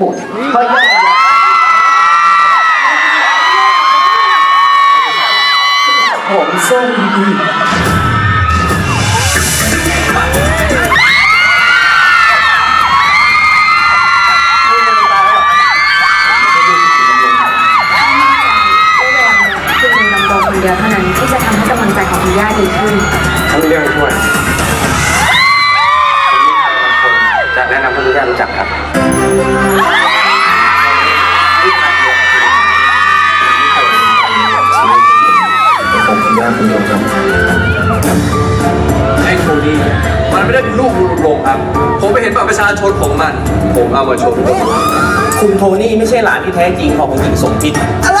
บุตรเพราะย่าผมส้มดีคือมีลำดงคนเดียวเท่านั้นที่จะทำให้กำลังใจของคุณย่าดีขึ้นทั้งเรื่องช่วยจะแนะนำให้ทุกท่านรู้จักครับ คุณย่าคุณโยมครับไอ้โทนี่มันไม่ได้เป็นลูกลุงลงครับ ผมไปเห็นบัตรประชาชนของมัน ผมเอามาโชว์คุณโทนี่ไม่ใช่หลานที่แท้จริงของคุณหญิงสมจิตอะไร